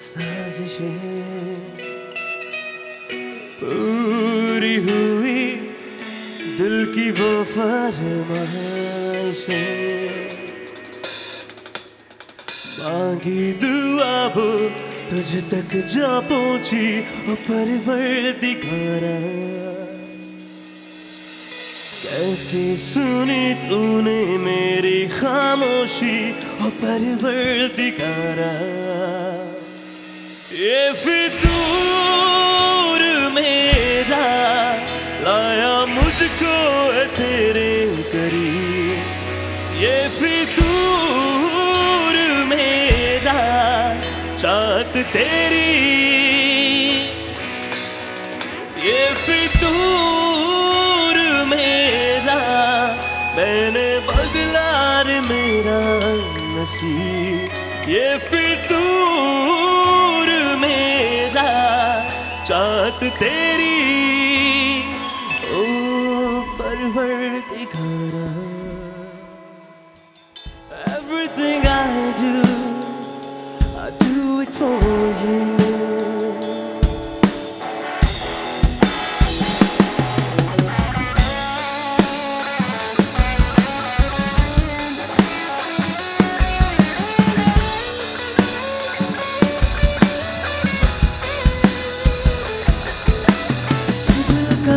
साजिशें पूरी हुई दिल की वो फरमाइशें मांगी दुआ वो तुझ तक जा पहुँची ओ परवर दिखारा कैसे सुनी तूने मेरी खामोशी ओ परवर दिखारा ये फितूर मेरा लाया मुझको तेरे ये फितूर मेरा तेरी। ये फितूर मेरा मैंने बदला रे मेरा नसीब। ये फितूर चाहत तेरी ओ परवर दिखारा Everything I do,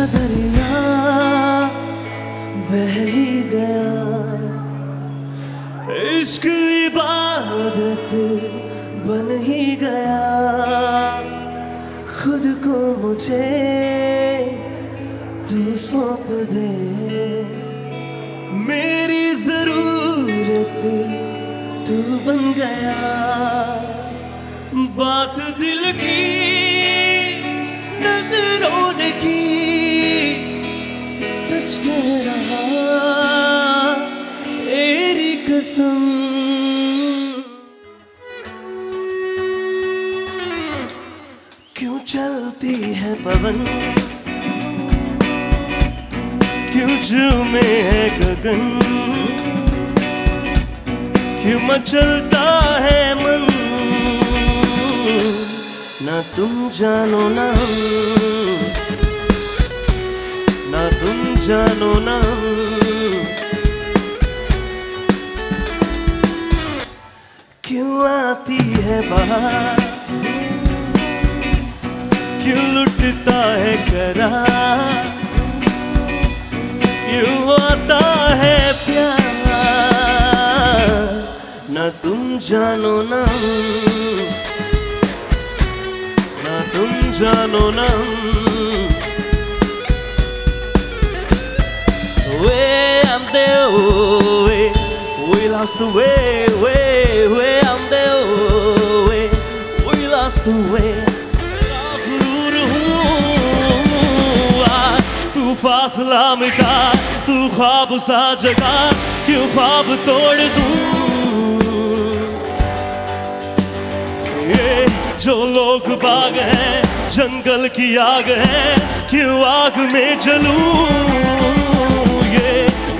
दरिया बह ही गया। इश्क बन ही गया। खुद को मुझे तू सौंप दे। मेरी ज़रूरत तू बन गया। बात दिल की, नज़रों ने की। सच कह रहा, तेरी कसम। क्यों चलती है पवन? क्यों झूमे है गगन? क्यों मचलता है मन? ना तुम जानो ना हम, ना तुम जानो ना। क्यों आती है बाहर क्यों लुटता है करा क्यों आता है प्यार? ना तुम जानो ना। ना तुम जानो ना। Lost the way, way, way I'm there, way. We lost the way. फासला मिटा तू ख्वाब सा जगा क्यों ख्वाब तोड़ दूँ ये जो लोग बाग हैं जंगल की आग है क्यों आग में जलूं ये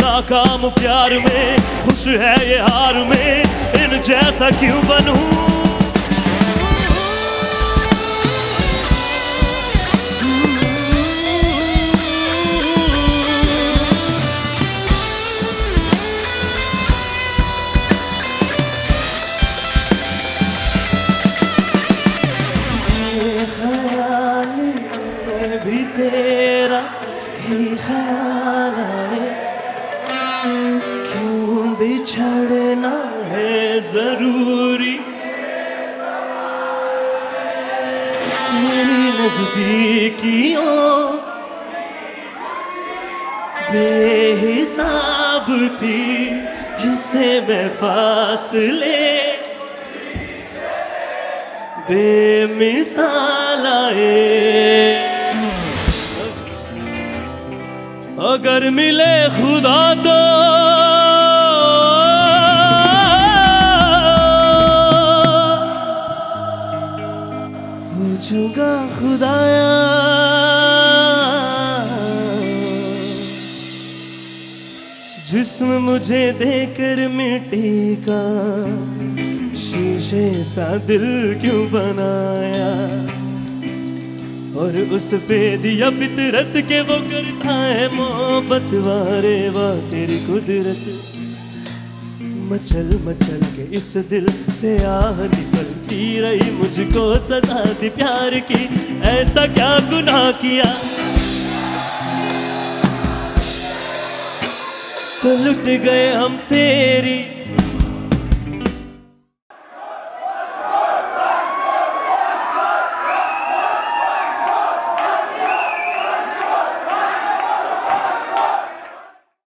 नाकाम प्यार में, खुश है ये हार में, इन जैसा क्यों बनूं? भी तेरा ही ख्याल क्यों बिछड़ना है ज़रूरी। तेरी नजदीकियों बेहिसाब थी, हिस्से में फासले। बेमिसाल आए। अगर मिले खुदा तो जिस्म मुझे देकर मिट्टी का शीशे सा दिल क्यों बनाया? और उस पे दिया फितरत के वो करता है मोहब्बत। वारे वाह तेरी कुदरत। मचल मचल के इस दिल से आह निकलती रही मुझको सजा दी प्यार की। ऐसा क्या गुनाह किया? तो लुट गए हम तेरी।